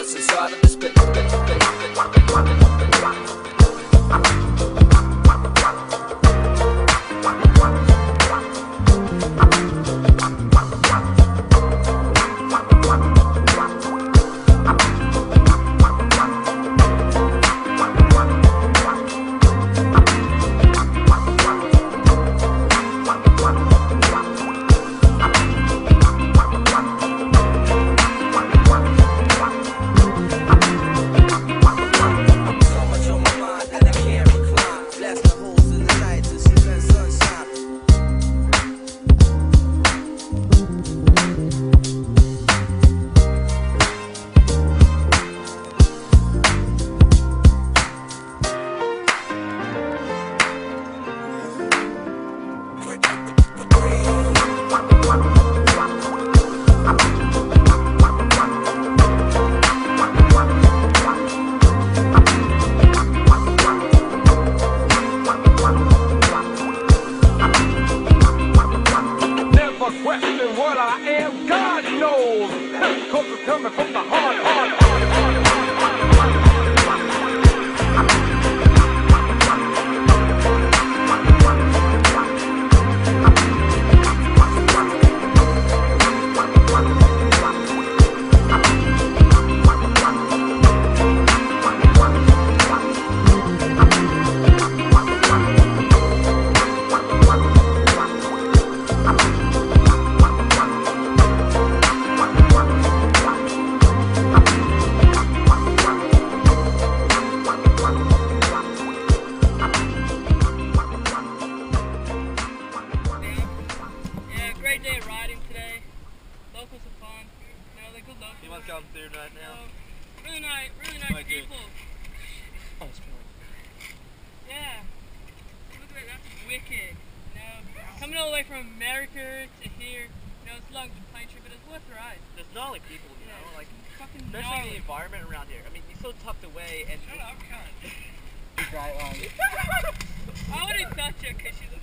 that's inside of this bit. question what I am, God knows. Cause it's coming from the heart, heart, heart. Great day of riding today. Locals are fun. You know, they're good locals. You want to come through right now? So, really nice, really nice Right, dude. people. Yeah. Look at that, that's wicked. You know, coming all the way from America to here, you know, it's a long plane trip, but it's worth the ride. There's gnarly people, you know, like Fucking especially gnarly. the environment around here. I mean, he's so tucked away and Shut up, cunt. Right on. I wouldn't touch her because she's a